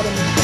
academy.